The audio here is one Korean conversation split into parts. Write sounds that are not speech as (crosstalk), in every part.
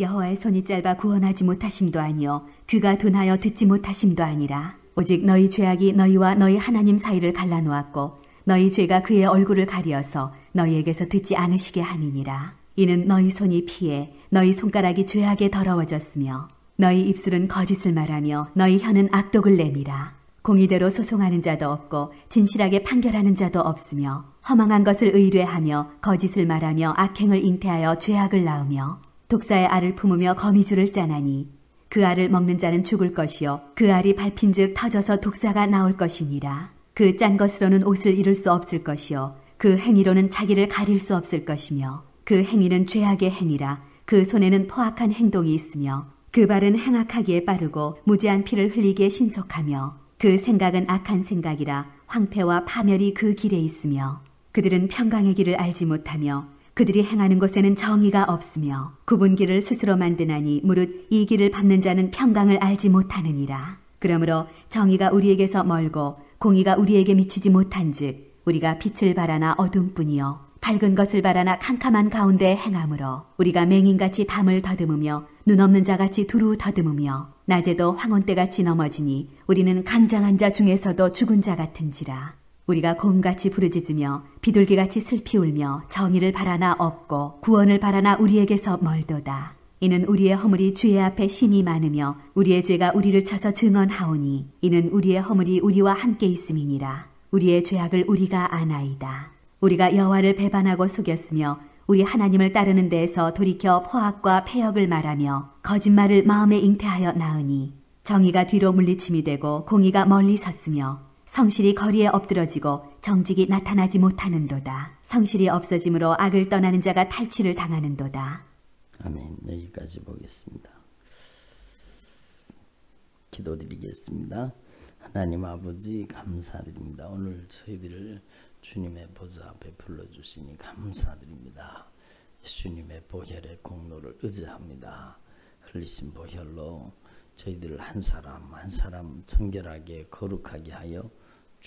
여호와의 손이 짧아 구원하지 못하심도 아니요 귀가 둔하여 듣지 못하심도 아니라 오직 너희 죄악이 너희와 너희 하나님 사이를 갈라놓았고 너희 죄가 그의 얼굴을 가리어서 너희에게서 듣지 않으시게 함이니라. 이는 너희 손이 피해 너희 손가락이 죄악에 더러워졌으며 너희 입술은 거짓을 말하며 너희 혀는 악독을 내밀라. 공의대로 소송하는 자도 없고 진실하게 판결하는 자도 없으며 허망한 것을 의뢰하며 거짓을 말하며 악행을 잉태하여 죄악을 낳으며 독사의 알을 품으며 거미줄을 짜나니 그 알을 먹는 자는 죽을 것이요 그 알이 밟힌즉 터져서 독사가 나올 것이니라. 그 짠 것으로는 옷을 이룰 수 없을 것이요 그 행위로는 자기를 가릴 수 없을 것이며 그 행위는 죄악의 행위라. 그 손에는 포악한 행동이 있으며 그 발은 행악하기에 빠르고 무지한 피를 흘리기에 신속하며 그 생각은 악한 생각이라 황폐와 파멸이 그 길에 있으며 그들은 평강의 길을 알지 못하며 그들이 행하는 곳에는 정의가 없으며 구분길을 스스로 만드나니 무릇 이 길을 밟는 자는 평강을 알지 못하느니라. 그러므로 정의가 우리에게서 멀고 공의가 우리에게 미치지 못한즉 우리가 빛을 바라나 어둠뿐이요 밝은 것을 바라나 캄캄한 가운데 행함으로 우리가 맹인같이 담을 더듬으며 눈 없는 자같이 두루 더듬으며 낮에도 황혼 때같이 넘어지니 우리는 강장한 자 중에서도 죽은 자 같은지라 우리가 곰같이 부르짖으며 비둘기같이 슬피 울며 정의를 바라나 없고 구원을 바라나 우리에게서 멀도다. 이는 우리의 허물이 주의 앞에 심이 많으며 우리의 죄가 우리를 쳐서 증언하오니 이는 우리의 허물이 우리와 함께 있음이니라. 우리의 죄악을 우리가 아나이다. 우리가 여호와를 배반하고 속였으며 우리 하나님을 따르는 데에서 돌이켜 포악과 폐역을 말하며 거짓말을 마음에 잉태하여 나으니 정의가 뒤로 물리침이 되고 공의가 멀리 섰으며 성실이 거리에 엎드러지고 정직이 나타나지 못하는도다. 성실이 없어짐으로 악을 떠나는 자가 탈취를 당하는도다. 아멘. 여기까지 보겠습니다. 기도드리겠습니다. 하나님 아버지 감사드립니다. 오늘 저희들을 주님의 보좌 앞에 불러주시니 감사드립니다. 예수님의 보혈의 공로를 의지합니다. 흘리신 보혈로 저희들 한 사람 한 사람 정결하게 거룩하게 하여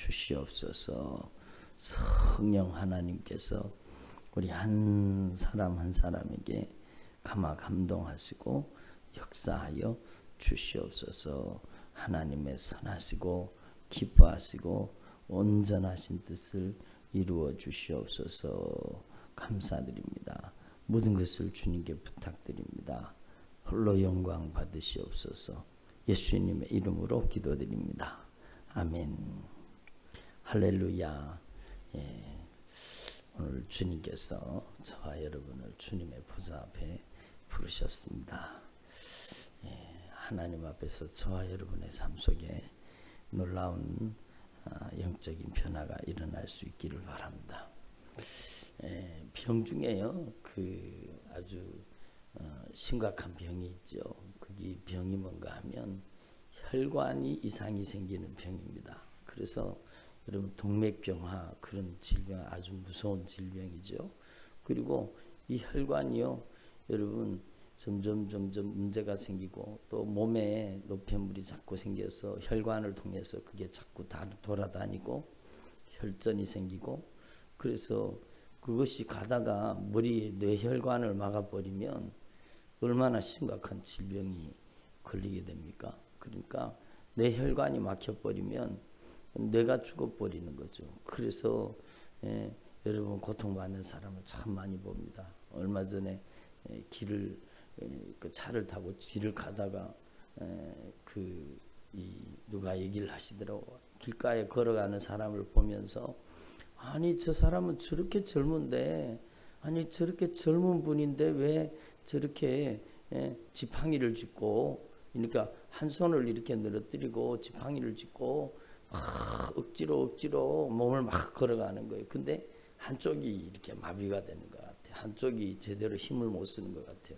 주시옵소서 성령 하나님께서 우리 한 사람 한 사람에게 감화 감동하시고 역사하여 주시옵소서 하나님의 선하시고 기뻐하시고 온전하신 뜻을 이루어 주시옵소서 감사드립니다. 모든 것을 주님께 부탁드립니다. 홀로 영광 받으시옵소서 예수님의 이름으로 기도드립니다. 아멘. 할렐루야. 예. 오늘 주님께서 저와 여러분을 주님의 보좌 앞에 부르셨습니다. 예. 하나님 앞에서 저와 여러분의 삶 속에 놀라운 아, 영적인 변화가 일어날 수 있기를 바랍니다. 에, 병 중에요, 그 아주 어, 심각한 병이 있죠. 그게 병이 뭔가 하면 혈관이 이상이 생기는 병입니다. 그래서 여러분 동맥경화 그런 질병 아주 무서운 질병이죠. 그리고 이 혈관이요, 여러분 점점 점점 문제가 생기고 또 몸에 노폐물이 자꾸 생겨서 혈관을 통해서 그게 자꾸 다 돌아다니고 혈전이 생기고 그래서 그것이 가다가 머리에 뇌혈관을 막아버리면 얼마나 심각한 질병이 걸리게 됩니까? 그러니까 뇌혈관이 막혀버리면 뇌가 죽어버리는 거죠. 그래서 예, 여러분 고통받는 사람을 참 많이 봅니다. 얼마 전에 예, 길을 그 차를 타고 뒤를 가다가 그 누가 얘기를 하시더라고 길가에 걸어가는 사람을 보면서 아니 저 사람은 저렇게 젊은데 아니 저렇게 젊은 분인데 왜 저렇게 지팡이를 짚고 그러니까 한 손을 이렇게 늘어뜨리고 지팡이를 짚고 막 억지로 억지로 몸을 막 걸어가는 거예요. 근데 한쪽이 이렇게 마비가 되는 것 같아요. 한쪽이 제대로 힘을 못 쓰는 것 같아요.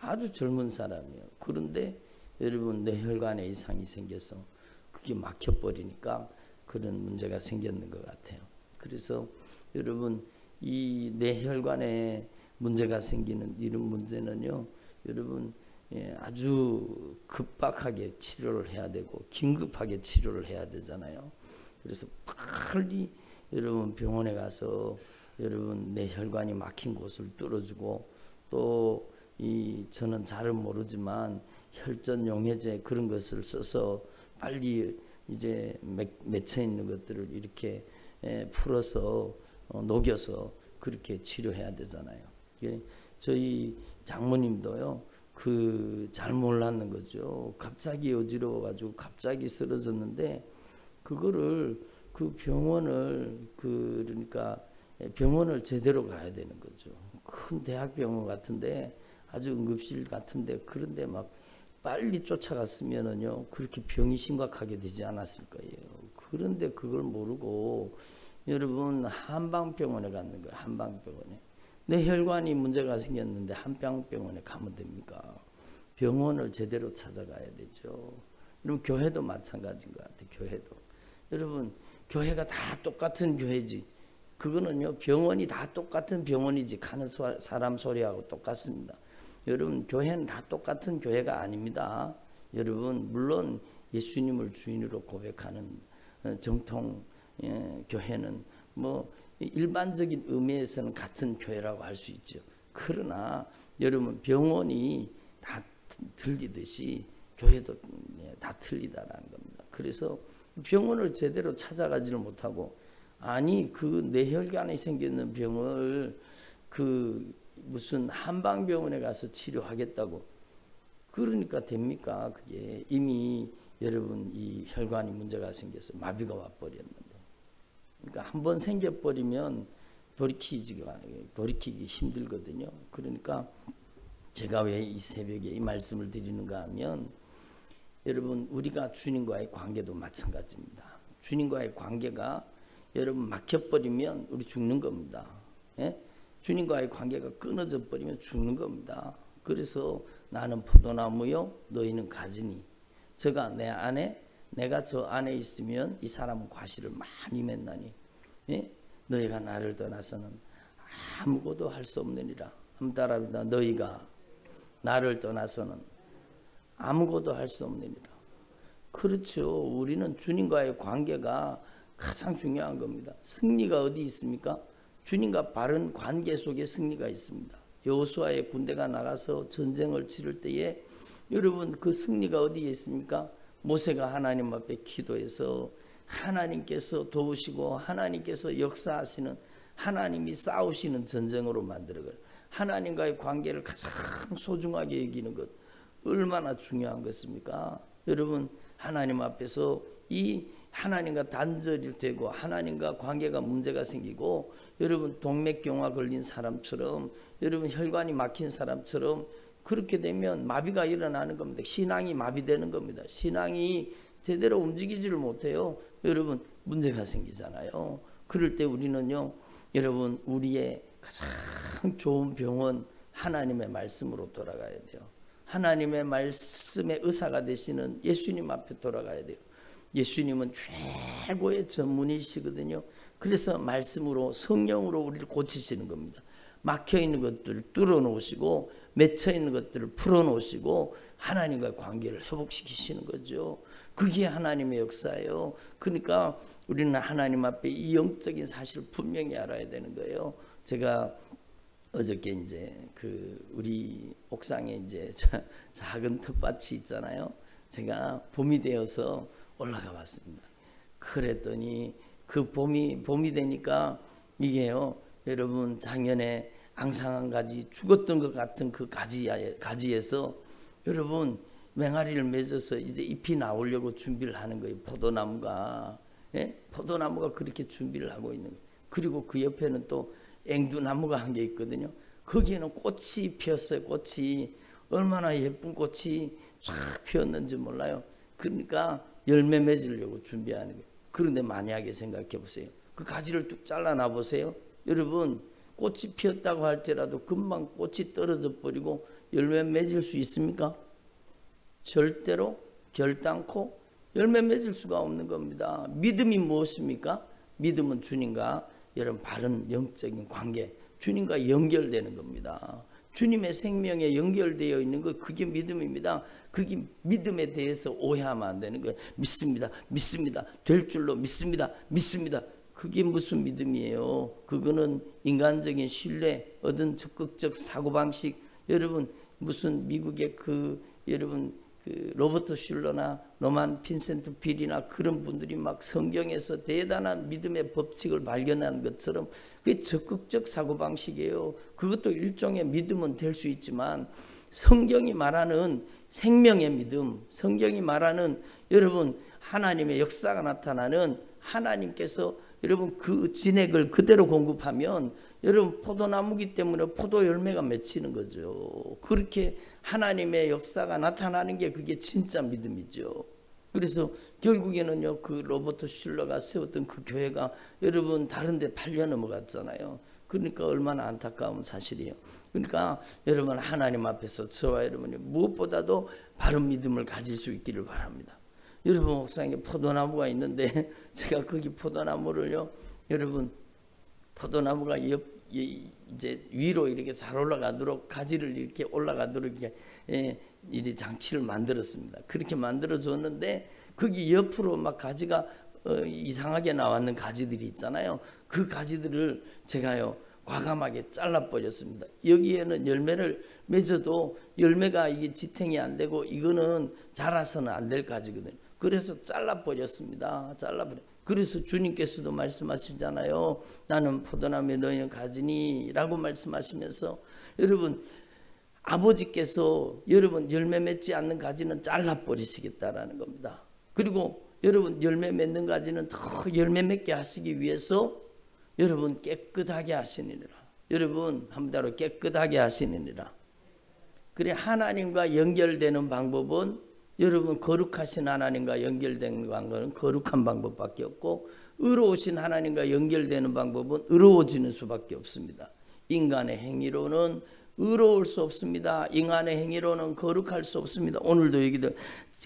아주 젊은 사람이에요. 그런데 여러분 뇌혈관에 이상이 생겨서 그게 막혀버리니까 그런 문제가 생겼는 것 같아요. 그래서 여러분 이 뇌혈관에 문제가 생기는 이런 문제는요. 여러분 예, 아주 급박하게 치료를 해야 되고 긴급하게 치료를 해야 되잖아요. 그래서 빨리 여러분 병원에 가서 여러분 뇌혈관이 막힌 곳을 뚫어주고 또 이 저는 잘은 모르지만 혈전 용해제 그런 것을 써서 빨리 이제 맺혀 있는 것들을 이렇게 풀어서 어, 녹여서 그렇게 치료해야 되잖아요. 저희 장모님도요. 그 잘 몰랐는 거죠. 갑자기 어지러워 가지고 갑자기 쓰러졌는데 그거를 그 병원을 그 그러니까 병원을 제대로 가야 되는 거죠. 큰 대학병원 같은데 아주 응급실 같은데 그런데 막 빨리 쫓아갔으면은요 그렇게 병이 심각하게 되지 않았을 거예요. 그런데 그걸 모르고 여러분 한방병원에 갔는 거예요. 한방병원에 내 혈관이 문제가 생겼는데 한방병원에 가면 됩니까? 병원을 제대로 찾아가야 되죠. 여러분 교회도 마찬가지인 것 같아요. 교회도 여러분 교회가 다 똑같은 교회지. 그거는요 병원이 다 똑같은 병원이지 가는 사람 소리하고 똑같습니다. 여러분 교회는 다 똑같은 교회가 아닙니다. 여러분 물론 예수님을 주인으로 고백하는 어, 정통 예, 교회는 뭐 일반적인 의미에서는 같은 교회라고 할 수 있죠. 그러나 여러분 병원이 다 틀리듯이 교회도 예, 다 틀리다라는 겁니다. 그래서 병원을 제대로 찾아가지를 못하고 아니 그 뇌혈관에 생기는 병을 그 무슨 한방병원에 가서 치료하겠다고 그러니까 됩니까? 그게 이미 여러분 이 혈관이 문제가 생겨서 마비가 와버렸는데 그러니까 한 번 생겨버리면 돌이키지가 돌이키기 힘들거든요. 그러니까 제가 왜 이 새벽에 이 말씀을 드리는가 하면 여러분 우리가 주님과의 관계도 마찬가지입니다. 주님과의 관계가 여러분 막혀버리면 우리 죽는 겁니다. 예? 주님과의 관계가 끊어져 버리면 죽는 겁니다. 그래서 나는 포도나무요 너희는 가지니 저가 내 안에 내가 저 안에 있으면 이 사람은 과실을 많이 맺나니 예? 너희가 나를 떠나서는 아무것도 할 수 없느니라. 한 따라합니다. 너희가 나를 떠나서는 아무것도 할 수 없느니라. 그렇죠. 우리는 주님과의 관계가 가장 중요한 겁니다. 승리가 어디 있습니까? 주님과 바른 관계 속에 승리가 있습니다. 여호수아의 군대가 나가서 전쟁을 치를 때에 여러분 그 승리가 어디에 있습니까? 모세가 하나님 앞에 기도해서 하나님께서 도우시고 하나님께서 역사하시는 하나님이 싸우시는 전쟁으로 만들어 하나님과의 관계를 가장 소중하게 여기는 것 얼마나 중요한 것입니까? 여러분 하나님 앞에서 이 하나님과 단절이 되고 하나님과 관계가 문제가 생기고 여러분 동맥경화 걸린 사람처럼 여러분 혈관이 막힌 사람처럼 그렇게 되면 마비가 일어나는 겁니다. 신앙이 마비되는 겁니다. 신앙이 제대로 움직이지를 못해요. 여러분 문제가 생기잖아요. 그럴 때 우리는요. 여러분 우리의 가장 좋은 병원 하나님의 말씀으로 돌아가야 돼요. 하나님의 말씀의 의사가 되시는 예수님 앞에 돌아가야 돼요. 예수님은 최고의 전문이시거든요. 그래서 말씀으로 성령으로 우리를 고치시는 겁니다. 막혀 있는 것들을 뚫어 놓으시고 맺혀 있는 것들을 풀어 놓으시고 하나님과 관계를 회복시키시는 거죠. 그게 하나님의 역사예요. 그러니까 우리는 하나님 앞에 이 영적인 사실을 분명히 알아야 되는 거예요. 제가 어저께 이제 그 우리 옥상에 이제 (laughs) 작은 텃밭이 있잖아요. 제가 봄이 되어서 올라가 봤습니다. 그랬더니 그 봄이 봄이 되니까 이게요. 여러분 작년에 앙상한 가지 죽었던 것 같은 그 가지 가지에서 여러분 맹아리를 맺어서 이제 잎이 나오려고 준비를 하는 거예요. 포도나무가 예? 포도나무가 그렇게 준비를 하고 있는 거예요. 그리고 그 옆에는 또 앵두나무가 한 개 있거든요. 거기에는 꽃이 피었어요. 꽃이 얼마나 예쁜 꽃이 쫙 피었는지 몰라요. 그러니까 열매 맺으려고 준비하는 거예요. 그런데 만약에 생각해 보세요. 그 가지를 뚝 잘라놔 보세요. 여러분 꽃이 피었다고 할지라도 금방 꽃이 떨어져 버리고 열매 맺을 수 있습니까? 절대로 결단코 열매 맺을 수가 없는 겁니다. 믿음이 무엇입니까? 믿음은 주님과 여러분 바른 영적인 관계, 주님과 연결되는 겁니다. 주님의 생명에 연결되어 있는 것 그게 믿음입니다. 그게 믿음에 대해서 오해하면 안 되는 거예요. 믿습니다. 믿습니다. 될 줄로 믿습니다. 믿습니다. 그게 무슨 믿음이에요? 그거는 인간적인 신뢰, 얻은 적극적 사고방식. 여러분, 무슨 미국의 그 여러분 그 로버트 슐러나 로만 핀센트 빌이나 그런 분들이 막 성경에서 대단한 믿음의 법칙을 발견한 것처럼 그게 적극적 사고방식이에요. 그것도 일종의 믿음은 될 수 있지만 성경이 말하는 생명의 믿음, 성경이 말하는 여러분 하나님의 역사가 나타나는 하나님께서 여러분 그 진액을 그대로 공급하면 여러분 포도나무기 때문에 포도 열매가 맺히는 거죠. 그렇게 하나님의 역사가 나타나는 게 그게 진짜 믿음이죠. 그래서 결국에는요 그 로버트 슐러가 세웠던 그 교회가 여러분 다른데 팔려 넘어갔잖아요. 그러니까 얼마나 안타까운 사실이에요. 그러니까 여러분 하나님 앞에서 저와 여러분이 무엇보다도 바른 믿음을 가질 수 있기를 바랍니다. 여러분 옥상에 포도나무가 있는데 (laughs) 제가 거기 포도나무를요 여러분 포도나무가 옆, 이제 위로 이렇게 잘 올라가도록 가지를 이렇게 올라가도록 이렇게 예, 이 장치를 만들었습니다. 그렇게 만들어 줬는데 거기 옆으로 막 가지가 어, 이상하게 나왔는 가지들이 있잖아요. 그 가지들을 제가요 과감하게 잘라 버렸습니다. 여기에는 열매를 맺어도 열매가 이게 지탱이 안 되고 이거는 자라서는 안 될 가지거든요. 그래서 잘라 버렸습니다. 잘라 버려. 그래서 주님께서도 말씀하시잖아요. 나는 포도나무에 너희는 가지니 라고 말씀하시면서 여러분 아버지께서 여러분 열매 맺지 않는 가지는 잘라 버리시겠다라는 겁니다. 그리고 여러분 열매 맺는 가지는 더 열매 맺게 하시기 위해서 여러분 깨끗하게 하시느니라. 여러분 한번더 깨끗하게 하시느니라. 그래 하나님과 연결되는 방법은 여러분 거룩하신 하나님과 연결되는 방법은 거룩한 방법밖에 없고 의로우신 하나님과 연결되는 방법은 의로워지는 수밖에 없습니다. 인간의 행위로는 의로울 수 없습니다. 인간의 행위로는 거룩할 수 없습니다. 오늘도 얘기도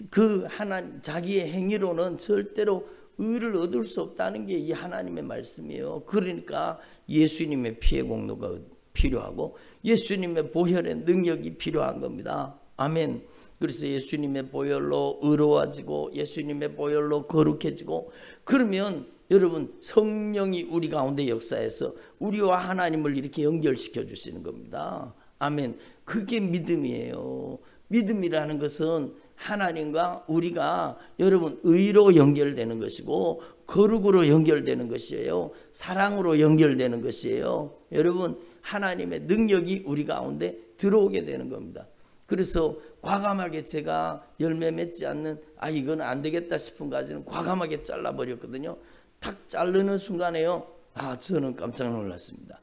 그 하나 자기의 행위로는 절대로 의를 얻을 수 없다는 게 이 하나님의 말씀이에요. 그러니까 예수님의 피해 공로가 필요하고 예수님의 보혈의 능력이 필요한 겁니다. 아멘. 그래서 예수님의 보혈로 의로워지고 예수님의 보혈로 거룩해지고 그러면 여러분 성령이 우리 가운데 역사해서 우리와 하나님을 이렇게 연결시켜 주시는 겁니다. 아멘. 그게 믿음이에요. 믿음이라는 것은 하나님과 우리가 여러분 의로 연결되는 것이고 거룩으로 연결되는 것이에요. 사랑으로 연결되는 것이에요. 여러분 하나님의 능력이 우리 가운데 들어오게 되는 겁니다. 그래서 과감하게 제가 열매 맺지 않는 아 이건 안 되겠다 싶은 가지는 과감하게 잘라버렸거든요. 탁 자르는 순간에요. 아 저는 깜짝 놀랐습니다.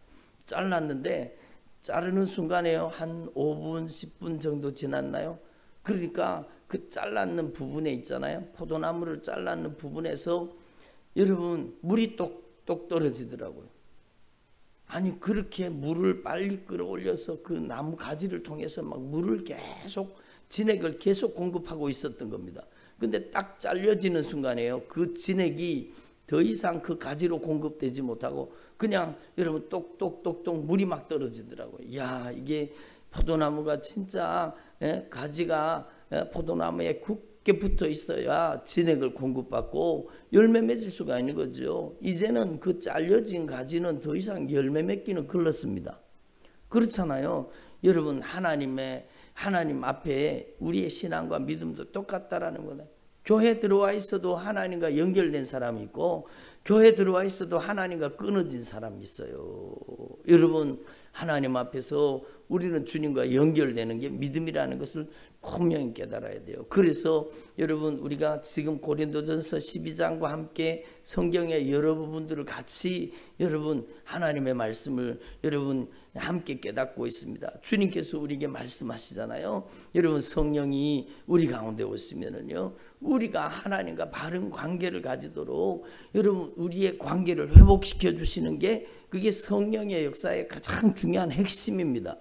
잘랐는데 자르는 순간에요. 한 5분 10분 정도 지났나요? 그러니까 그 잘랐는 부분에 있잖아요. 포도나무를 잘랐는 부분에서 여러분 물이 똑똑 떨어지더라고요. 아니 그렇게 물을 빨리 끌어올려서 그 나무 가지를 통해서 막 물을 계속 진액을 계속 공급하고 있었던 겁니다. 근데 딱 잘려지는 순간에요. 그 진액이 더 이상 그 가지로 공급되지 못하고 그냥 여러분 똑똑똑똑 물이 막 떨어지더라고요. 야 이게 포도나무가 진짜 예, 가지가 예, 포도나무 에 굳게 붙어 있어야 진액을 공급받고 열매 맺을 수가 있는 거죠. 이제는 그 잘려진 가지는 더 이상 열매 맺기는 걸렸습니다. 그렇잖아요. 여러분 하나님의 하나님 앞에 우리의 신앙과 믿음도 똑같다라는 거다. 교회 들어와 있어도 하나님과 연결된 사람이 있고 교회 들어와 있어도 하나님과 끊어진 사람이 있어요. 여러분 하나님 앞에서 우리는 주님과 연결되는 게 믿음이라는 것을 분명히 깨달아야 돼요. 그래서 여러분 우리가 지금 고린도전서 12장과 함께 성경의 여러 부분들을 같이 여러분 하나님의 말씀을 여러분 함께 깨닫고 있습니다. 주님께서 우리에게 말씀하시잖아요. 여러분 성령이 우리 가운데 오시면은요. 우리가 하나님과 바른 관계를 가지도록 여러분 우리의 관계를 회복시켜 주시는 게 그게 성령의 역사의 가장 중요한 핵심입니다.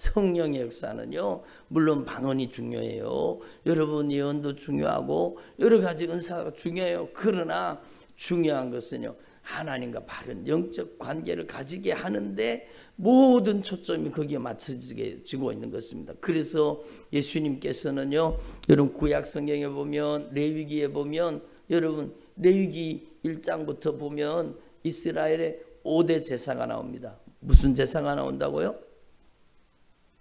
성령의 역사는요, 물론 방언이 중요해요. 여러분 예언도 중요하고 여러 가지 은사가 중요해요. 그러나 중요한 것은요, 하나님과 바른 영적 관계를 가지게 하는데 모든 초점이 거기에 맞춰지고 있는 것입니다. 그래서 예수님께서는요, 여러분 구약 성경에 보면 레위기에 보면 여러분 레위기 1장부터 보면 이스라엘의 5대 제사가 나옵니다. 무슨 제사가 나온다고요?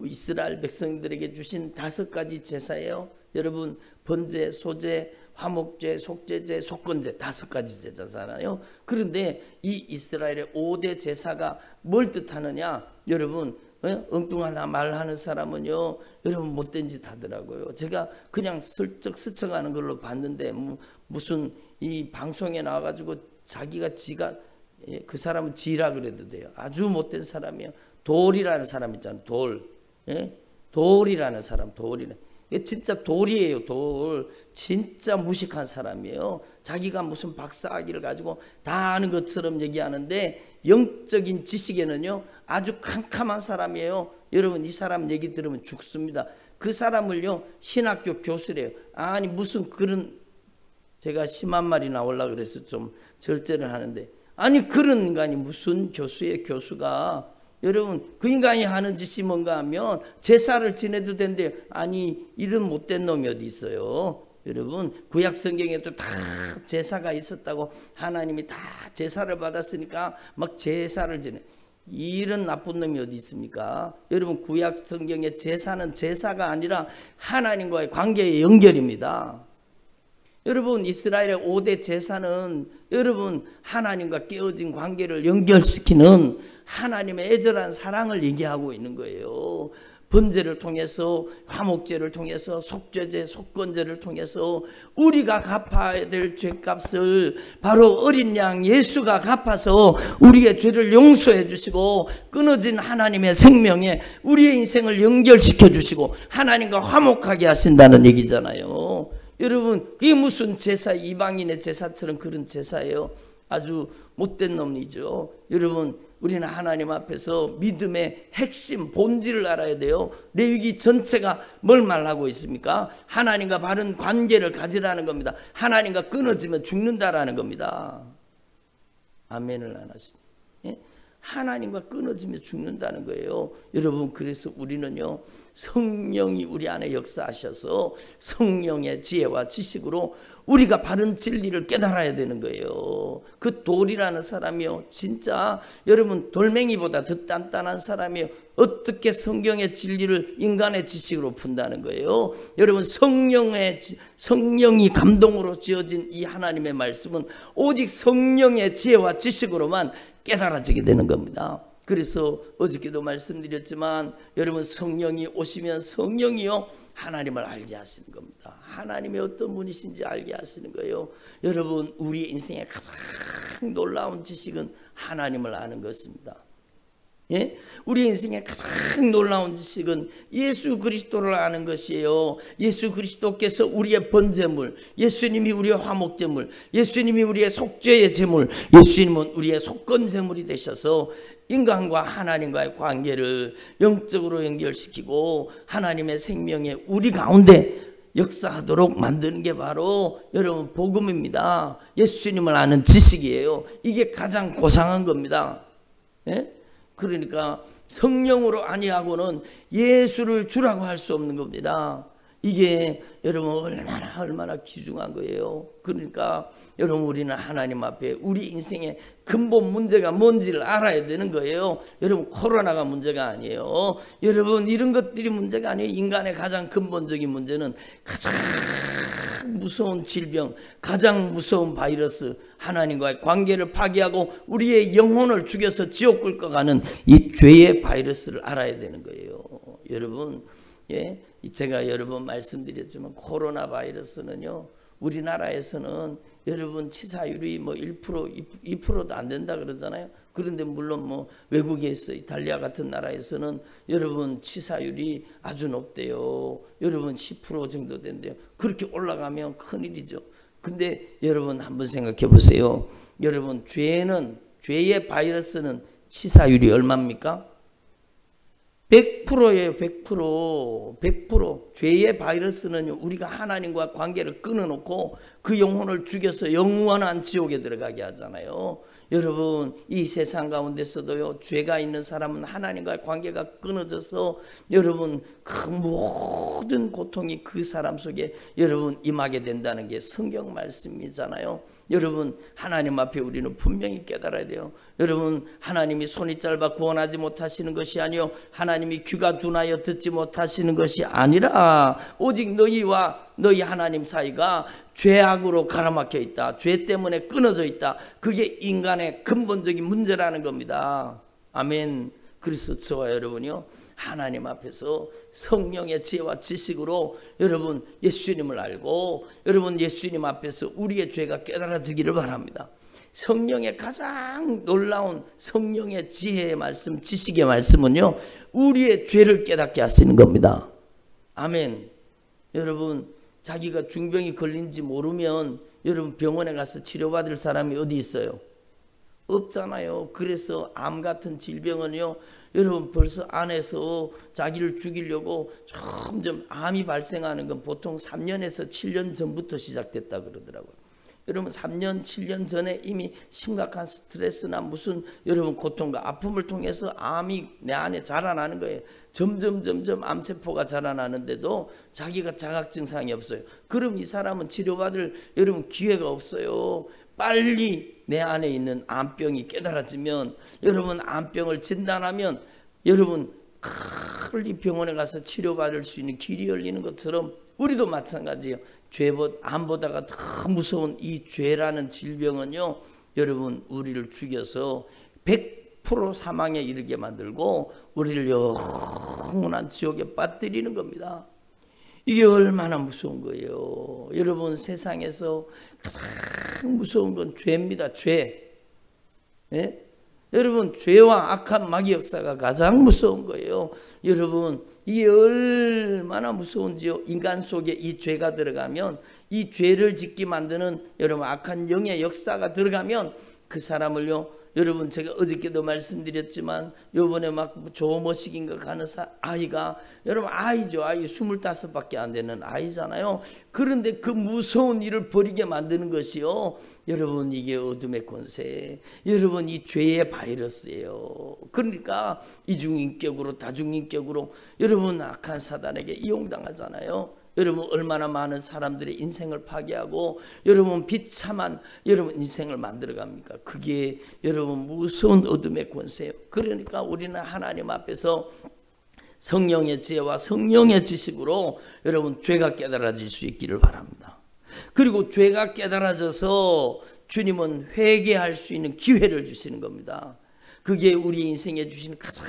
이스라엘 백성들에게 주신 다섯 가지 제사예요. 여러분 번제, 소제, 화목제, 속제제, 속건제 다섯 가지 제사잖아요. 그런데 이 이스라엘의 5대 제사가 뭘 뜻하느냐? 여러분 어? 엉뚱하나 말하는 사람은요 여러분 못된 짓 하더라고요. 제가 그냥 슬쩍 스쳐가는 걸로 봤는데 뭐 무슨 이 방송에 나와가지고 자기가 지가 예, 그 사람은 지라 그래도 돼요. 아주 못된 사람이에요. 돌이라는 사람 있잖아요. 돌. 예? 돌이라는 사람, 돌이는. 진짜 돌이에요, 돌. 진짜 무식한 사람이에요. 자기가 무슨 박사학위를 가지고 다 아는 것처럼 얘기하는데 영적인 지식에는요, 아주 캄캄한 사람이에요. 여러분, 이 사람 얘기 들으면 죽습니다. 그 사람을요, 신학교 교수래요. 아니, 무슨 그런, 제가 심한 말이 나올라 그래서 좀 절제를 하는데, 아니, 그런 인간이 무슨 교수의 교수가 여러분 그 인간이 하는 짓이 뭔가 하면 제사를 지내도 된대 아니 이런 못된 놈이 어디 있어요 여러분 구약 성경에도 다 제사가 있었다고 하나님이 다 제사를 받았으니까 막 제사를 지내 이런 나쁜 놈이 어디 있습니까? 여러분 구약 성경의 제사는 제사가 아니라 하나님과의 관계의 연결입니다. 여러분 이스라엘의 5대 제사는 여러분 하나님과 깨어진 관계를 연결시키는 하나님의 애절한 사랑을 얘기하고 있는 거예요. 번제를 통해서 화목제를 통해서 속죄제 속건제를 통해서 우리가 갚아야 될 죄값을 바로 어린 양 예수가 갚아서 우리의 죄를 용서해 주시고 끊어진 하나님의 생명에 우리의 인생을 연결시켜 주시고 하나님과 화목하게 하신다는 얘기잖아요. 여러분 그게 무슨 제사 이방인의 제사처럼 그런 제사예요. 아주 못된 놈이죠. 여러분 우리는 하나님 앞에서 믿음의 핵심 본질을 알아야 돼요. 레위기 전체가 뭘 말하고 있습니까? 하나님과 바른 관계를 가지라는 겁니다. 하나님과 끊어지면 죽는다라는 겁니다. 아멘을 안 하시니. 예? 하나님과 끊어지면 죽는다는 거예요. 여러분 그래서 우리는요 성령이 우리 안에 역사하셔서 성령의 지혜와 지식으로 우리가 바른 진리를 깨달아야 되는 거예요. 그 돌이라는 사람이요. 진짜 여러분 돌멩이보다 더 단단한 사람이요. 어떻게 성경의 진리를 인간의 지식으로 푼다는 거예요. 여러분 성령의 성령이 감동으로 지어진 이 하나님의 말씀은 오직 성령의 지혜와 지식으로만 깨달아지게 되는 겁니다. 그래서 어저께도 말씀드렸지만 여러분 성령이 오시면 성령이요 하나님을 알게 하시는 겁니다. 하나님의 어떤 분이신지 알게 하시는 거예요. 여러분 우리 인생의 가장 놀라운 지식은 하나님을 아는 것입니다. 예? 우리 인생의 가장 놀라운 지식은 예수 그리스도를 아는 것이에요. 예수 그리스도께서 우리의 번제물, 예수님이 우리의 화목제물, 예수님이 우리의 속죄의 제물, 예수님은 우리의 속건제물이 되셔서 인간과 하나님과의 관계를 영적으로 연결시키고 하나님의 생명에 우리 가운데 역사하도록 만드는 게 바로 여러분 복음입니다. 예수님을 아는 지식이에요. 이게 가장 고상한 겁니다. 예? 그러니까 성령으로 아니하고는 예수를 주라고 할 수 없는 겁니다. 이게 여러분 얼마나 얼마나 귀중한 거예요. 그러니까 여러분 우리는 하나님 앞에 우리 인생의 근본 문제가 뭔지를 알아야 되는 거예요. 여러분 코로나가 문제가 아니에요. 여러분 이런 것들이 문제가 아니에요. 인간의 가장 근본적인 문제는 가장 무서운 질병, 가장 무서운 바이러스, 하나님과의 관계를 파괴하고 우리의 영혼을 죽여서 지옥 끌고 가는 이 죄의 바이러스를 알아야 되는 거예요. 여러분, 예, 제가 여러 번 말씀드렸지만 코로나 바이러스는요. 우리나라에서는 여러분 치사율이 뭐 1% 2%도 안 된다 그러잖아요. 그런데 물론 뭐 외국에서 이탈리아 같은 나라에서는 여러분 치사율이 아주 높대요. 여러분 10% 정도 된대요. 그렇게 올라가면 큰일이죠. 근데 여러분 한번 생각해 보세요. 여러분 죄는 죄의 바이러스는 치사율이 얼마입니까? 100%예요, 100%. 100%. 죄의 바이러스는 우리가 하나님과 관계를 끊어놓고 그 영혼을 죽여서 영원한 지옥에 들어가게 하잖아요. 여러분 이 세상 가운데서도요 죄가 있는 사람은 하나님과의 관계가 끊어져서 여러분 그 모든 고통이 그 사람 속에 여러분 임하게 된다는 게 성경 말씀이잖아요. 여러분 하나님 앞에 우리는 분명히 깨달아야 돼요. 여러분 하나님이 손이 짧아 구원하지 못하시는 것이 아니요 하나님이 귀가 둔하여 듣지 못하시는 것이 아니라 오직 너희와 너희 하나님 사이가 죄악으로 가라막혀 있다. 죄 때문에 끊어져 있다. 그게 인간의 근본적인 문제라는 겁니다. 아멘. 그래서 저와 여러분이요. 하나님 앞에서 성령의 지혜와 지식으로 여러분 예수님을 알고 여러분 예수님 앞에서 우리의 죄가 깨달아지기를 바랍니다. 성령의 가장 놀라운 성령의 지혜의 말씀, 지식의 말씀은요, 우리의 죄를 깨닫게 하시는 겁니다. 아멘. 여러분, 자기가 중병이 걸린지 모르면 여러분 병원에 가서 치료받을 사람이 어디 있어요? 없잖아요. 그래서 암 같은 질병은요, 여러분 벌써 안에서 자기를 죽이려고 점점 암이 발생하는 건 보통 3년에서 7년 전부터 시작됐다 그러더라고요. 여러분 3년, 7년 전에 이미 심각한 스트레스나 무슨 여러분 고통과 아픔을 통해서 암이 내 안에 자라나는 거예요. 점점 점점 암세포가 자라나는데도 자기가 자각 증상이 없어요. 그럼 이 사람은 치료받을 여러분 기회가 없어요. 빨리 내 안에 있는 암병이 깨달아지면 여러분 암병을 진단하면 여러분 빨리 병원에 가서 치료받을 수 있는 길이 열리는 것처럼 우리도 마찬가지예요. 죄보 암보다가 더 무서운 이 죄라는 질병은요. 여러분 우리를 죽여서 100% 사망에 이르게 만들고 우리를 영원한 지옥에 빠뜨리는 겁니다. 이게 얼마나 무서운 거예요. 여러분 세상에서 가장 무서운 건 죄입니다. 죄. 네? 여러분 죄와 악한 마귀 역사가 가장 무서운 거예요. 여러분 이게 얼마나 무서운지요. 인간 속에 이 죄가 들어가면 이 죄를 짓게 만드는 여러분 악한 영의 역사가 들어가면 그 사람을요 여러분 제가 어저께도 말씀드렸지만 요번에 막 조모식인가 가는 아이가 여러분 아이죠. 아이 25밖에 안 되는 아이잖아요. 그런데 그 무서운 일을 벌이게 만드는 것이요. 여러분 이게 어둠의 권세. 여러분 이 죄의 바이러스예요. 그러니까 이중인격으로 다중인격으로 여러분 악한 사단에게 이용당하잖아요 여러분 얼마나 많은 사람들의 인생을 파괴하고 여러분 비참한 여러분 인생을 만들어 갑니까? 그게 여러분 무서운 어둠의 권세예요. 그러니까 우리는 하나님 앞에서 성령의 지혜와 성령의 지식으로 여러분 죄가 깨달아질 수 있기를 바랍니다. 그리고 죄가 깨달아져서 주님은 회개할 수 있는 기회를 주시는 겁니다. 그게 우리 인생에 주시는 가장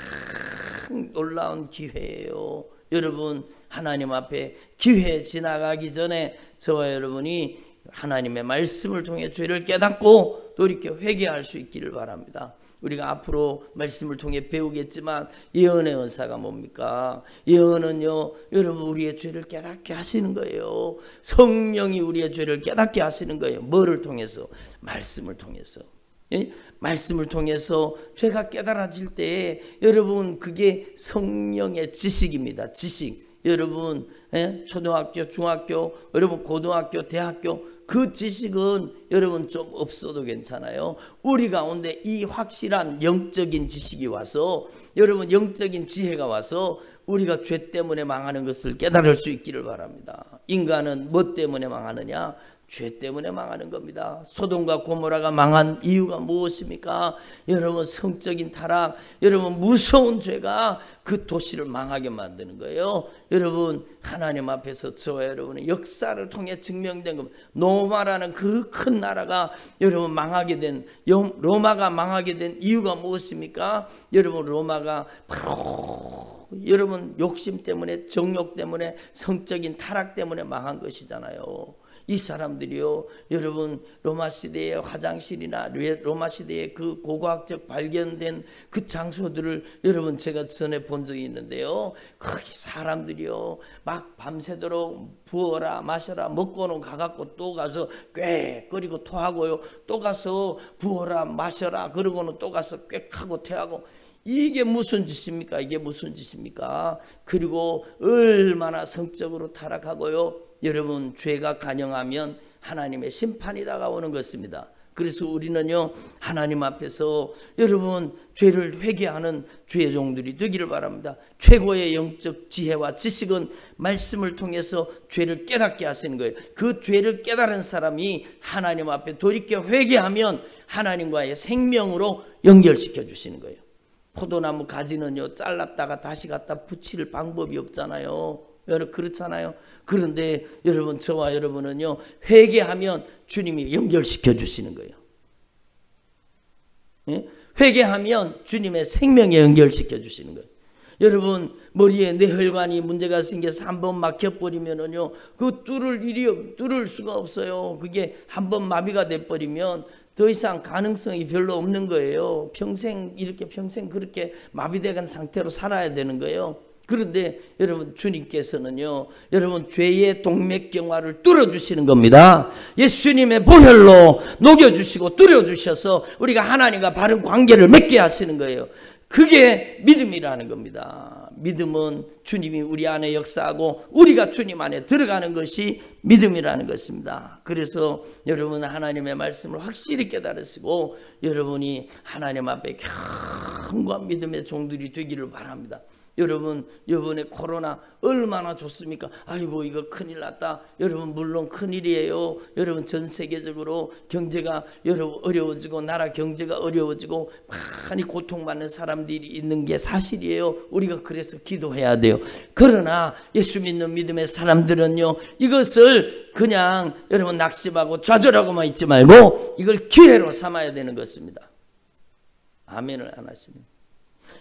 놀라운 기회예요. 여러분 하나님 앞에 기회 지나가기 전에 저와 여러분이 하나님의 말씀을 통해 죄를 깨닫고 돌이켜 회개할 수 있기를 바랍니다. 우리가 앞으로 말씀을 통해 배우겠지만 예언의 은사가 뭡니까? 예언은요, 여러분 우리의 죄를 깨닫게 하시는 거예요. 성령이 우리의 죄를 깨닫게 하시는 거예요. 뭐를 통해서? 말씀을 통해서. 예? 말씀을 통해서 죄가 깨달아질 때 여러분 그게 성령의 지식입니다. 지식. 여러분 예? 초등학교, 중학교, 여러분 고등학교, 대학교 그 지식은 여러분 좀 없어도 괜찮아요. 우리 가운데 이 확실한 영적인 지식이 와서 여러분 영적인 지혜가 와서 우리가 죄 때문에 망하는 것을 깨달을 수 있기를 바랍니다. 인간은 뭐 때문에 망하느냐? 죄 때문에 망하는 겁니다. 소돔과 고모라가 망한 이유가 무엇입니까? 여러분 성적인 타락, 여러분 무서운 죄가 그 도시를 망하게 만드는 거예요. 여러분 하나님 앞에서 저와 여러분의 역사를 통해 증명된 겁니다. 로마라는 그 큰 나라가 여러분 망하게 된 로마가 망하게 된 이유가 무엇입니까? 여러분 로마가 바로 여러분 욕심 때문에 정욕 때문에 성적인 타락 때문에 망한 것이잖아요. 이 사람들이요, 여러분 로마 시대의 화장실이나 로마 시대의 그 고고학적 발견된 그 장소들을 여러분 제가 전에 본 적이 있는데요. 거기 사람들이요, 막 밤새도록 부어라 마셔라 먹고는 가갖고 또 가서 꾀거리고 토하고요, 또 가서 부어라 마셔라 그러고는 또 가서 꾀하고 퇴하고. 이게 무슨 짓입니까? 이게 무슨 짓입니까? 그리고 얼마나 성적으로 타락하고요. 여러분 죄가 간영하면 하나님의 심판이 다가오는 것입니다. 그래서 우리는요 하나님 앞에서 여러분 죄를 회개하는 주의 종들이 되기를 바랍니다. 최고의 영적 지혜와 지식은 말씀을 통해서 죄를 깨닫게 하시는 거예요. 그 죄를 깨달은 사람이 하나님 앞에 돌이켜 회개하면 하나님과의 생명으로 연결시켜 주시는 거예요. 포도나무 가지는요 잘랐다가 다시 갖다 붙일 방법이 없잖아요. 그렇잖아요. 그런데 여러분 저와 여러분은요 회개하면 주님이 연결시켜 주시는 거예요. 예? 회개하면 주님의 생명에 연결시켜 주시는 거예요. 여러분 머리에 뇌혈관이 문제가 생겨서 한 번 막혀버리면은요 그 뚫을 일이 뚫을 수가 없어요. 그게 한 번 마비가 돼버리면 더 이상 가능성이 별로 없는 거예요. 평생 이렇게 평생 그렇게 마비된 상태로 살아야 되는 거예요. 그런데 여러분 주님께서는요, 여러분 죄의 동맥경화를 뚫어주시는 겁니다. 예수님의 보혈로 녹여주시고 뚫어주셔서 우리가 하나님과 바른 관계를 맺게 하시는 거예요. 그게 믿음이라는 겁니다. 믿음은 주님이 우리 안에 역사하고 우리가 주님 안에 들어가는 것이 믿음이라는 것입니다. 그래서 여러분 하나님의 말씀을 확실히 깨달으시고 여러분이 하나님 앞에 견고한 믿음의 종들이 되기를 바랍니다. 여러분 이번에 코로나 얼마나 좋습니까? 아이고 이거 큰일 났다. 여러분 물론 큰일이에요. 여러분 전 세계적으로 경제가 여러분 어려워지고 나라 경제가 어려워지고 많이 고통받는 사람들이 있는 게 사실이에요. 우리가 그래서 기도해야 돼요. 그러나 예수 믿는 믿음의 사람들은요 이것을 그냥 여러분 낙심하고 좌절하고만 있지 말고 이걸 기회로 삼아야 되는 것입니다. 아멘을 안 하시는.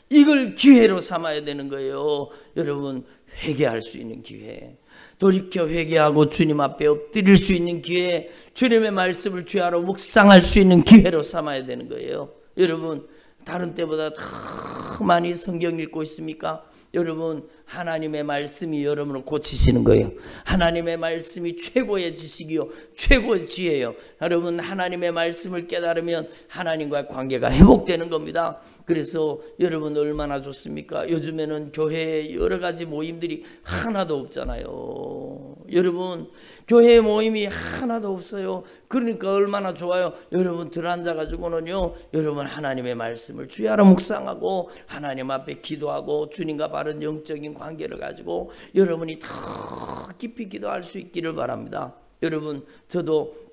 이걸 기회로 삼아야 되는 거예요. 여러분 회개할 수 있는 기회. 돌이켜 회개하고 주님 앞에 엎드릴 수 있는 기회, 주님의 말씀을 주하로 묵상할 수 있는 기회로 삼아야 되는 거예요. 여러분 다른 때보다 더 많이 성경 읽고 있습니까? 여러분 하나님의 말씀이 여러분을 고치시는 거예요. 하나님의 말씀이 최고의 지식이요, 최고의 지혜요. 여러분 하나님의 말씀을 깨달으면 하나님과의 관계가 회복되는 겁니다. 그래서 여러분 얼마나 좋습니까? 요즘에는 교회에 여러 가지 모임들이 하나도 없잖아요. 여러분 교회 모임이 하나도 없어요. 그러니까 얼마나 좋아요. 여러분 들어앉아 가지고는요. 여러분 하나님의 말씀을 주야로 묵상하고 하나님 앞에 기도하고 주님과 바른 영적인 관계를 가지고 여러분이 더 깊이 기도할 수 있기를 바랍니다. 여러분 저도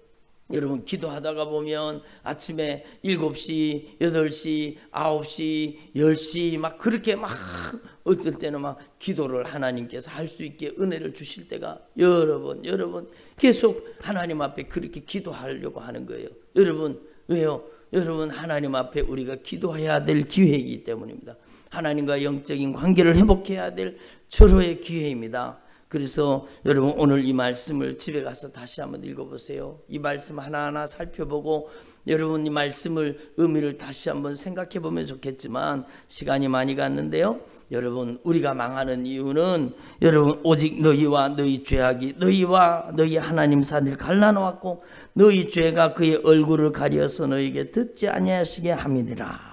여러분 기도하다가 보면 아침에 7시, 8시, 9시, 10시 막 그렇게 막 어떨 때는 막 기도를 하나님께서 할 수 있게 은혜를 주실 때가 여러 번, 여러 번 계속 하나님 앞에 그렇게 기도하려고 하는 거예요. 여러분, 왜요? 여러분, 하나님 앞에 우리가 기도해야 될 기회이기 때문입니다. 하나님과 영적인 관계를 회복해야 될 절호의 기회입니다. 그래서 여러분 오늘 이 말씀을 집에 가서 다시 한번 읽어보세요. 이 말씀 하나하나 살펴보고 여러분 이 말씀을 의미를 다시 한번 생각해 보면 좋겠지만 시간이 많이 갔는데요. 여러분 우리가 망하는 이유는 여러분 오직 너희와 너희 죄악이 너희와 너희 하나님 산을 갈라놓았고 너희 죄가 그의 얼굴을 가려서 너희에게 듣지 아니하시게 함이니라.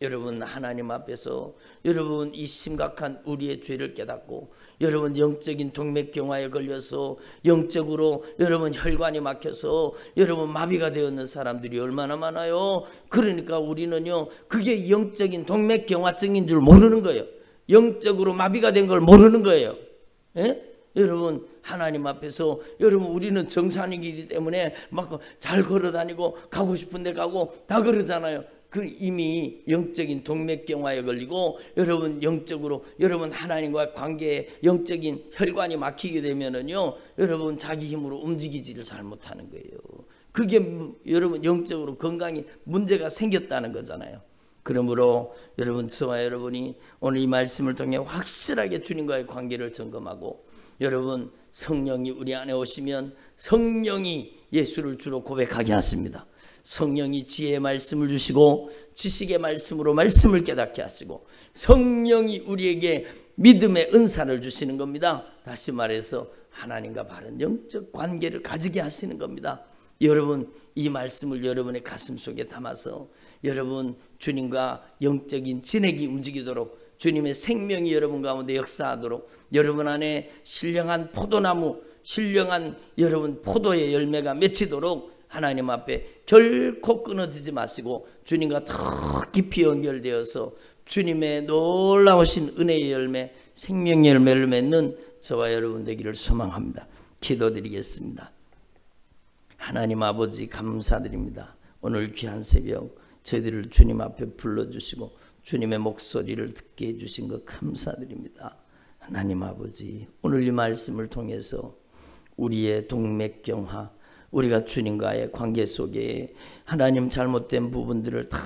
여러분 하나님 앞에서 여러분 이 심각한 우리의 죄를 깨닫고 여러분 영적인 동맥경화에 걸려서 영적으로 여러분 혈관이 막혀서 여러분 마비가 되었는 사람들이 얼마나 많아요. 그러니까 우리는요 그게 영적인 동맥경화증인 줄 모르는 거예요. 영적으로 마비가 된 걸 모르는 거예요. 예? 여러분 하나님 앞에서 여러분 우리는 정상이기 때문에 막 잘 걸어 다니고 가고 싶은 데 가고 다 그러잖아요. 그 이미 영적인 동맥경화에 걸리고 여러분 영적으로 여러분 하나님과 관계에 영적인 혈관이 막히게 되면은요 여러분 자기 힘으로 움직이지를 잘 못하는 거예요. 그게 여러분 영적으로 건강이 문제가 생겼다는 거잖아요. 그러므로 여러분 저와 여러분이 오늘 이 말씀을 통해 확실하게 주님과의 관계를 점검하고 여러분 성령이 우리 안에 오시면 성령이 예수를 주로 고백하게 하십니다. 성령이 지혜의 말씀을 주시고 지식의 말씀으로 말씀을 깨닫게 하시고 성령이 우리에게 믿음의 은사를 주시는 겁니다. 다시 말해서 하나님과 바른 영적 관계를 가지게 하시는 겁니다. 여러분 이 말씀을 여러분의 가슴 속에 담아서 여러분 주님과 영적인 진액이 움직이도록 주님의 생명이 여러분 가운데 역사하도록 여러분 안에 신령한 포도나무 신령한 여러분 포도의 열매가 맺히도록 하나님 앞에 결코 끊어지지 마시고 주님과 더 깊이 연결되어서 주님의 놀라우신 은혜의 열매, 생명의 열매를 맺는 저와 여러분 되기를 소망합니다. 기도드리겠습니다. 하나님 아버지 감사드립니다. 오늘 귀한 새벽 저희들을 주님 앞에 불러주시고 주님의 목소리를 듣게 해주신 것 감사드립니다. 하나님 아버지 오늘 이 말씀을 통해서 우리의 동맥경화 우리가 주님과의 관계 속에 하나님 잘못된 부분들을 다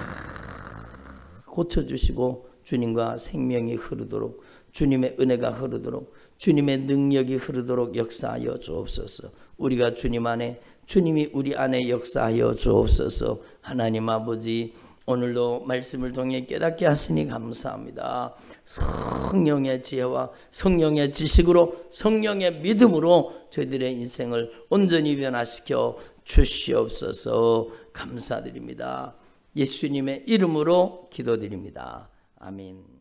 고쳐주시고 주님과 생명이 흐르도록 주님의 은혜가 흐르도록 주님의 능력이 흐르도록 역사하여 주옵소서. 우리가 주님 안에 주님이 우리 안에 역사하여 주옵소서. 하나님 아버지 오늘도 말씀을 통해 깨닫게 하시니 감사합니다. 성령의 지혜와 성령의 지식으로 성령의 믿음으로 저희들의 인생을 온전히 변화시켜 주시옵소서 감사드립니다. 예수님의 이름으로 기도드립니다. 아멘.